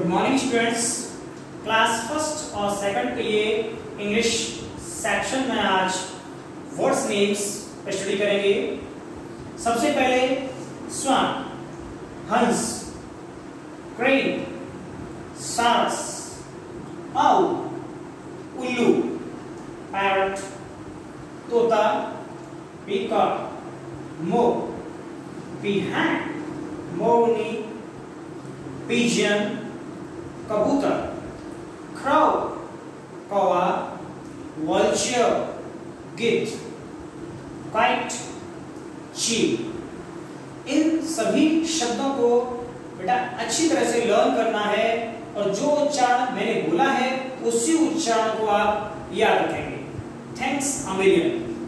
Good morning students class first और second के लिए इंग्लिश सेक्शन में आज वर्ड्स नेम्स स्टडी करेंगे। सबसे पहले स्वान हंस क्रेन सारस आउ उल्लू पैरट तोता पीकॉक मो behind मोरनी pigeon कबूतर, crow, कौवा, vulture गिद्ध kite चील इन सभी शब्दों को बेटा अच्छी तरह से लर्न करना है और जो उच्चारण मैंने बोला है, उसी उच्चारण को आप याद रखेंगे। थैंक्स अमेरियन